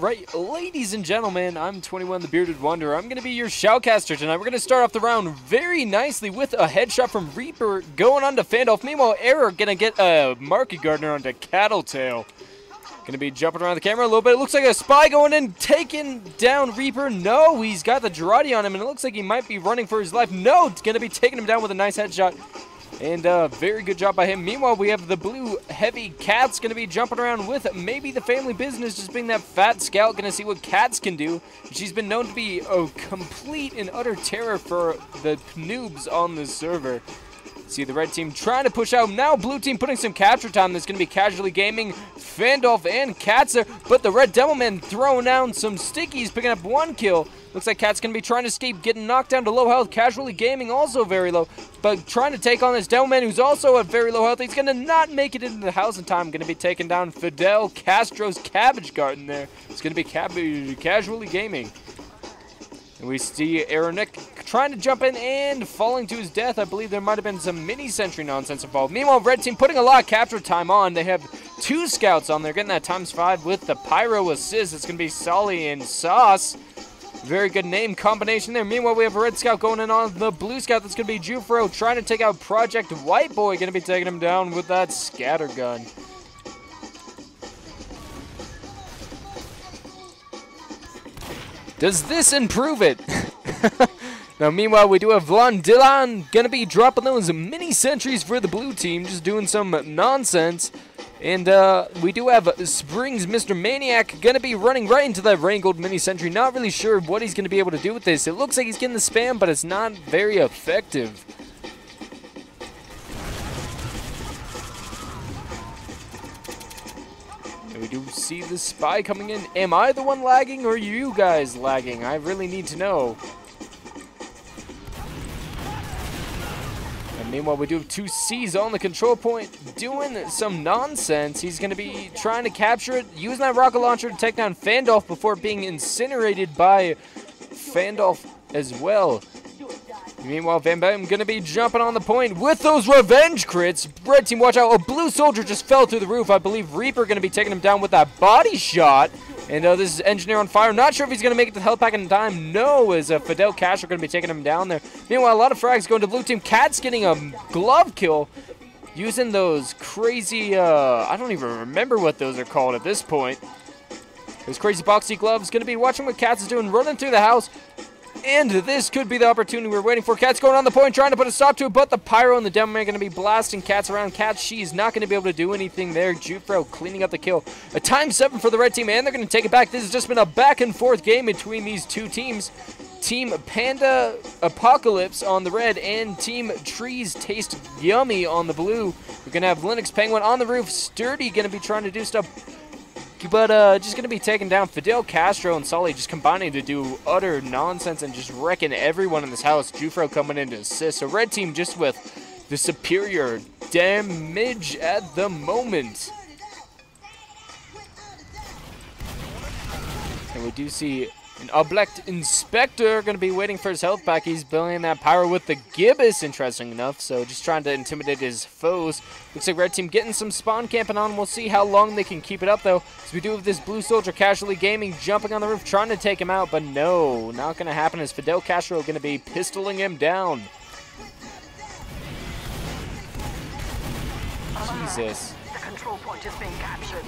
Right, ladies and gentlemen, I'm 21 the Bearded Wanderer. I'm going to be your shoutcaster tonight. We're going to start off the round very nicely with a headshot from Reaper going on to Fandolf. Meanwhile, Error going to get a Market Gardener onto Cattletail. Going to be jumping around the camera a little bit. It looks like a spy going in, taking down Reaper. No, he's got the Jarate on him, and it looks like he might be running for his life. No, it's going to be taking him down with a nice headshot. And uh, very good job by him. Meanwhile, we have the blue heavy Cats going to be jumping around with maybe the family business, just being that fat scout, going to see what Cats can do. She's been known to be a complete and utter terror for the noobs on the server. See the red team trying to push out. Now blue team putting some capture time. That's going to be casually gaming Fandolf and Katzer. But the red Devilman throwing down some stickies, picking up one kill. Looks like Cat's going to be trying to escape, getting knocked down to low health. Casually gaming also very low. But trying to take on this Devilman who's also at very low health. He's going to not make it into the house in time. Going to be taking down Fidel Castro's Cabbage Garden there. It's going to be casually gaming. And we see Aeronik trying to jump in and falling to his death. I believe there might have been some mini sentry nonsense involved. Meanwhile, Red Team putting a lot of capture time on. They have two scouts on there, getting that times five with the Pyro assist. It's going to be Solly and Sauce. Very good name combination there. Meanwhile, we have a Red Scout going in on the Blue Scout. That's going to be Jufro trying to take out Project White Boy. Going to be taking him down with that scatter gun. Does this improve it? now, meanwhile, we do have Vlon Dylan going to be dropping those mini sentries for the blue team, just doing some nonsense. And uh, we do have Springs Mr. Maniac going to be running right into that Wrangled Mini Sentry. Not really sure what he's going to be able to do with this. It looks like he's getting the spam, but it's not very effective. Do see the spy coming in. Am I the one lagging or you guys lagging? I really need to know. And meanwhile, we do have two C's on the control point doing some nonsense. He's going to be trying to capture it, using that rocket launcher to take down Fandolf before being incinerated by Fandolf as well. Meanwhile, Van Bam going to be jumping on the point with those revenge crits. Red team, watch out. A blue soldier just fell through the roof. I believe Reaper going to be taking him down with that body shot. And uh, this is Engineer on fire. Not sure if he's going to make it to the health pack in time. No, is uh, Fidel Cash are going to be taking him down there. Meanwhile, a lot of frags going to blue team. Cat's getting a glove kill using those crazy, uh, I don't even remember what those are called at this point. Those crazy boxy gloves. Going to be watching what Cats is doing, running through the house. And this could be the opportunity we're waiting for. Cat's going on the point, trying to put a stop to it, but the Pyro and the Demo are going to be blasting Cats around. Cats, she's not going to be able to do anything there. Jufro cleaning up the kill. A time seven for the red team, and they're going to take it back. This has just been a back and forth game between these two teams. Team Panda Apocalypse on the red and Team Trees Taste Yummy on the blue. We're going to have Linux Penguin on the roof. Sturdy going to be trying to do stuff but uh, just going to be taking down Fidel Castro and Sully, just combining to do utter nonsense and just wrecking everyone in this house. Jufro coming in to assist. So red team just with the superior damage at the moment. And we do see an Oblect Inspector going to be waiting for his health back. He's building that power with the Gibbous, interesting enough. So just trying to intimidate his foes. Looks like Red Team getting some spawn camping on. We'll see how long they can keep it up, though. As we do have this Blue Soldier casually gaming, jumping on the roof, trying to take him out. But no, not going to happen as Fidel Castro going to be pistoling him down. Jesus. The control point is being captured.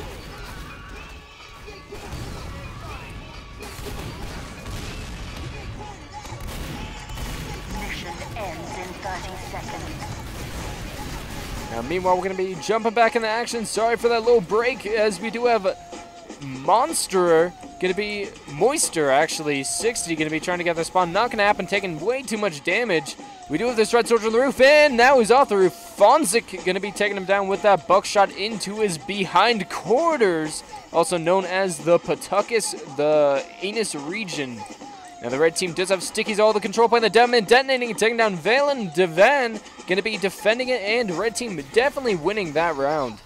Ends in 30 seconds. Now, meanwhile, we're going to be jumping back into action. Sorry for that little break, as we do have Monster going to be Moister, actually. 60 going to be trying to get the spawn. Not going to happen, taking way too much damage. We do have this Red Soldier on the roof, and now he's off the roof. Fonzik going to be taking him down with that buckshot into his behind quarters, also known as the Pawtucket, the Anus region. Now the red team does have stickies all the control point. The Devilman detonating taking down Valen Devan. Going to be defending it and red team definitely winning that round.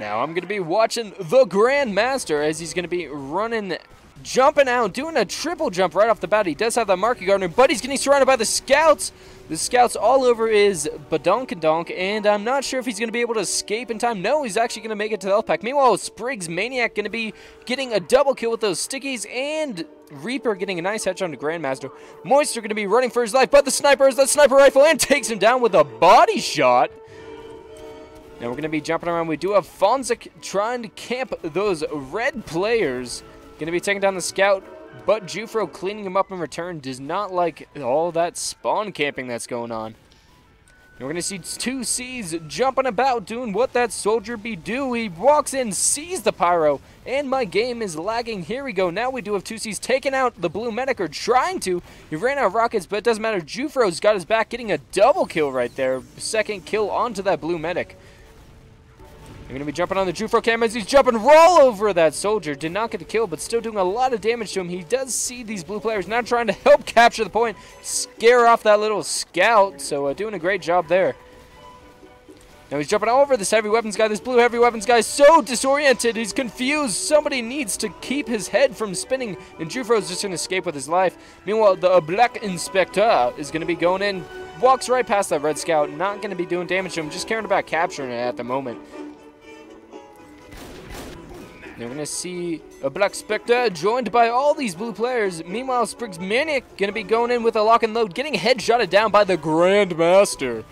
Now I'm going to be watching the Grandmaster as he's going to be running, jumping out, doing a triple jump right off the bat. He does have that Market Gardener, but he's getting surrounded by the Scouts. The Scouts all over his Badonkadonk, and I'm not sure if he's going to be able to escape in time. No, he's actually going to make it to the health pack. Meanwhile, Spriggs Maniac going to be getting a double kill with those stickies, and Reaper getting a nice headshot on the Grandmaster. Moisture going to be running for his life, but the sniper has that sniper rifle and takes him down with a body shot. Now we're going to be jumping around. We do have Fonzik trying to camp those red players. Going to be taking down the scout, but Jufro cleaning him up in return does not like all that spawn camping that's going on. And we're going to see two C's jumping about doing what that soldier be do. He walks in, sees the pyro, and my game is lagging. Here we go. Now we do have two C's taking out the blue medic, or trying to. He ran out of rockets, but it doesn't matter. Jufro's got his back, getting a double kill right there. Second kill onto that blue medic. They're going to be jumping on the Jufro cameras. He's jumping roll over that soldier. Did not get the kill, but still doing a lot of damage to him. He does see these blue players now trying to help capture the point, scare off that little scout. So uh, doing a great job there. Now he's jumping all over this heavy weapons guy. This blue heavy weapons guy is so disoriented. He's confused. Somebody needs to keep his head from spinning. And Jufro's just going to escape with his life. Meanwhile, the Black Inspector is going to be going in. Walks right past that red scout. Not going to be doing damage to him. Just caring about capturing it at the moment. They're going to see a Black Spectre joined by all these blue players. Meanwhile, Spriggs Maniac going to be going in with a lock and load, getting headshotted down by the Grandmaster.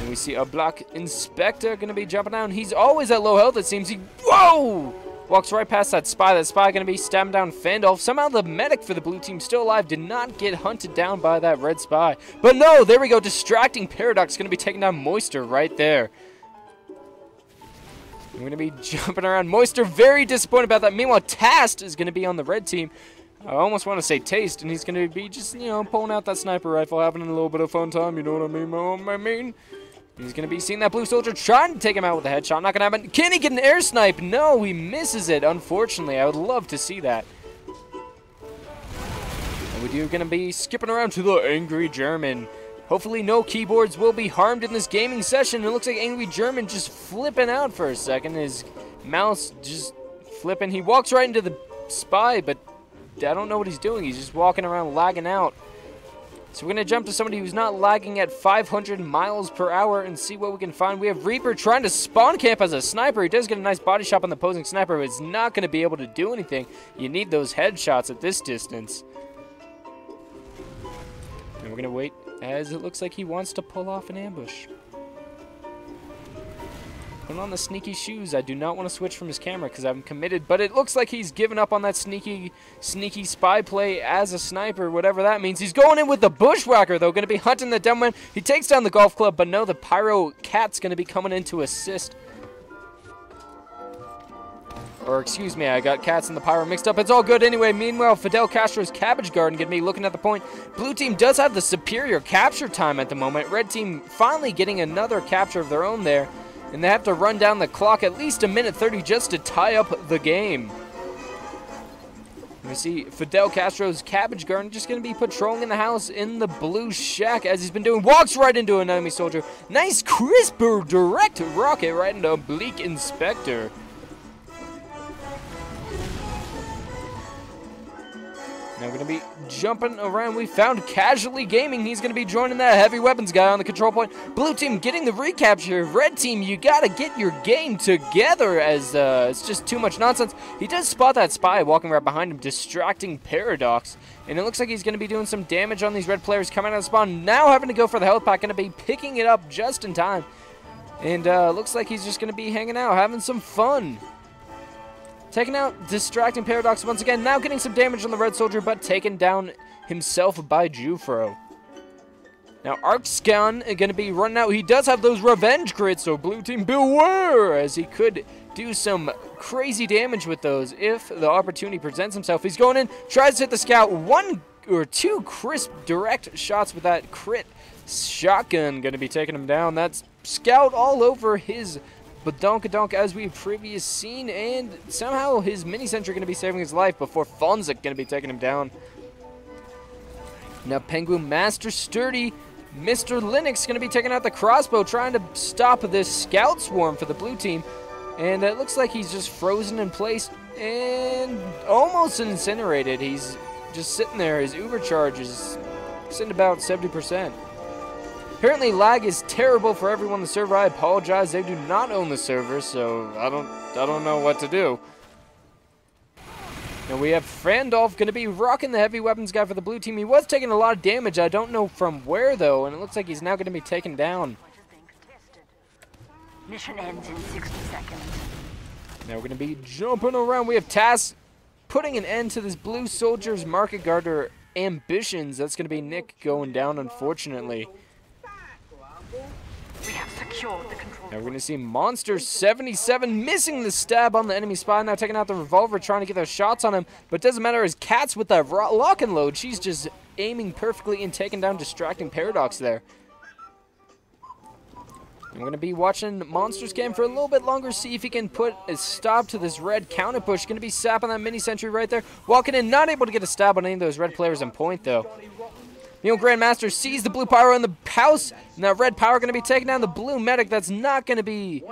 And we see a Black Inspector going to be jumping down. He's always at low health, it seems. He, whoa! Walks right past that spy. That spy going to be stabbing down Fandolf. Somehow the medic for the blue team still alive did not get hunted down by that red spy. But no, there we go. Distracting Paradox going to be taking down Moisture right there. I'm going to be jumping around. Moisture very disappointed about that. Meanwhile, Tast is going to be on the red team. I almost want to say Taste, and he's going to be just, you know, pulling out that sniper rifle, having a little bit of fun time. You know what I mean? What I mean? He's going to be seeing that blue soldier trying to take him out with a headshot. Not going to happen. Can he get an air snipe? No, he misses it, unfortunately. I would love to see that. And we are going to be skipping around to the Angry German. Hopefully no keyboards will be harmed in this gaming session. It looks like Angry German just flipping out for a second. His mouse just flipping. He walks right into the spy, but I don't know what he's doing. He's just walking around lagging out. So we're going to jump to somebody who's not lagging at 500 miles per hour and see what we can find. We have Reaper trying to spawn camp as a sniper. He does get a nice body shot on the opposing sniper, but it's not going to be able to do anything. You need those headshots at this distance. And we're going to wait as it looks like he wants to pull off an ambush. Put on the sneaky shoes. I do not want to switch from his camera because I'm committed, but it looks like he's given up on that sneaky, sneaky spy play as a sniper, whatever that means. He's going in with the bushwhacker, though, going to be hunting the dumb one. He takes down the golf club, but no, the pyro cat's going to be coming in to assist. Or excuse me, I got cats and the pyro mixed up. It's all good anyway. Meanwhile, Fidel Castro's cabbage garden get me looking at the point. Blue team does have the superior capture time at the moment. Red team finally getting another capture of their own there. And they have to run down the clock at least a minute 30 just to tie up the game. We see Fidel Castro's cabbage garden just going to be patrolling in the house in the blue shack as he's been doing. Walks right into an enemy soldier. Nice crisper direct rocket right into Bleak Inspector. Jumping around. We found Casually Gaming. He's going to be joining that heavy weapons guy on the control point. Blue team getting the recapture. Red team, you got to get your game together as uh, it's just too much nonsense. He does spot that spy walking right behind him, distracting Paradox. And it looks like he's going to be doing some damage on these red players coming out of spawn. Now having to go for the health pack. Going to be picking it up just in time. And uh, looks like he's just going to be hanging out, having some fun. Taking out Distracting Paradox once again, now getting some damage on the Red Soldier, but taken down himself by Jufro. Now, Arcscan going to be running out. He does have those revenge crits, so blue team beware, as he could do some crazy damage with those if the opportunity presents himself. He's going in, tries to hit the scout. One or two crisp direct shots with that crit shotgun going to be taking him down. That's scout all over his Badonkadonk as we've previously seen, and somehow his mini sentry going to be saving his life before Fonzik going to be taking him down. Now Penguin Master Sturdy Mr. Linux going to be taking out the crossbow, trying to stop this scout swarm for the blue team. And it looks like he's just frozen in place and almost incinerated. He's just sitting there. His uber charge is sitting about 70%. Apparently lag is terrible for everyone on the server. I apologize. They do not own the server, so I don't I don't know what to do. And we have Frandolph going to be rocking the heavy weapons guy for the blue team. He was taking a lot of damage. I don't know from where, though, and it looks like he's now going to be taken down. Point is being contested. Mission ends in 60 seconds. Now we're going to be jumping around. We have Taz putting an end to this blue soldier's market garter ambitions. That's going to be Nick going down, unfortunately. Now we're going to see Monster 77 missing the stab on the enemy spy. Now taking out the revolver, trying to get those shots on him. But doesn't matter as Cat's with that lock and load. She's just aiming perfectly and taking down distracting Paradox there. I'm going to be watching Monsters Cam for a little bit longer, see if he can put a stop to this red counter push. Going to be sapping that mini sentry right there. Walking in, not able to get a stab on any of those red players in point, though. Neo Grandmaster sees the blue power in the house, and that red power going to be taking down the blue medic. That's not going to be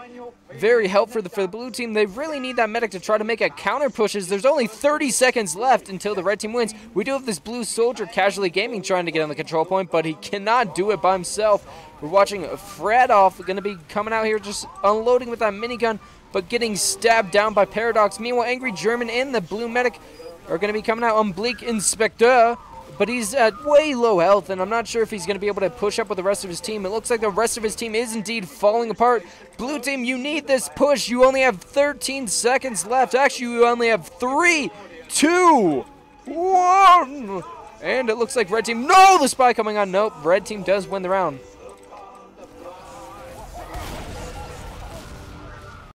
very helpful for the, for the blue team. They really need that medic to try to make a counter pushes. There's only 30 seconds left until the red team wins. We do have this blue soldier casually gaming trying to get on the control point, but he cannot do it by himself. We're watching Fredoff going to be coming out here just unloading with that minigun, but getting stabbed down by Paradox. Meanwhile, Angry German and the blue medic are going to be coming out on Bleak Inspector but he's at way low health, and I'm not sure if he's going to be able to push up with the rest of his team. It looks like the rest of his team is indeed falling apart. Blue team, you need this push. You only have 13 seconds left. Actually, you only have three, two, one. And it looks like red team. No, the spy coming on. Nope, red team does win the round.